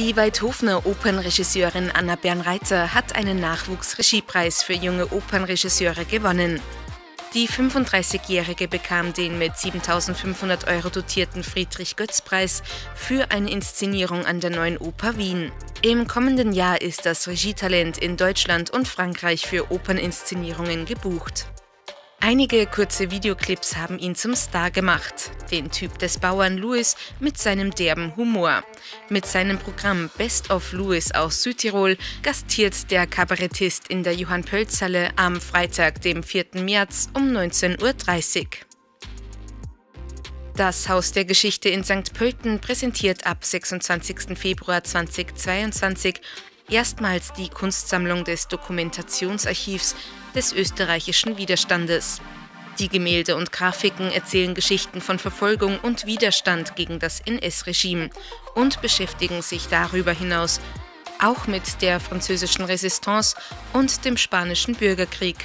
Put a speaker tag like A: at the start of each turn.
A: Die Weidhofener Opernregisseurin Anna Bernreiter hat einen Nachwuchsregiepreis für junge Opernregisseure gewonnen. Die 35-Jährige bekam den mit 7500 Euro dotierten Friedrich-Götz-Preis für eine Inszenierung an der Neuen Oper Wien. Im kommenden Jahr ist das Regietalent in Deutschland und Frankreich für Operninszenierungen gebucht. Einige kurze Videoclips haben ihn zum Star gemacht. Den Typ des Bauern Louis mit seinem derben Humor. Mit seinem Programm Best of Louis aus Südtirol gastiert der Kabarettist in der Johann Pölz-Halle am Freitag, dem 4. März um 19.30 Uhr. Das Haus der Geschichte in St. Pölten präsentiert ab 26. Februar 2022 erstmals die Kunstsammlung des Dokumentationsarchivs des österreichischen Widerstandes. Die Gemälde und Grafiken erzählen Geschichten von Verfolgung und Widerstand gegen das NS-Regime und beschäftigen sich darüber hinaus auch mit der französischen Resistance und dem spanischen Bürgerkrieg.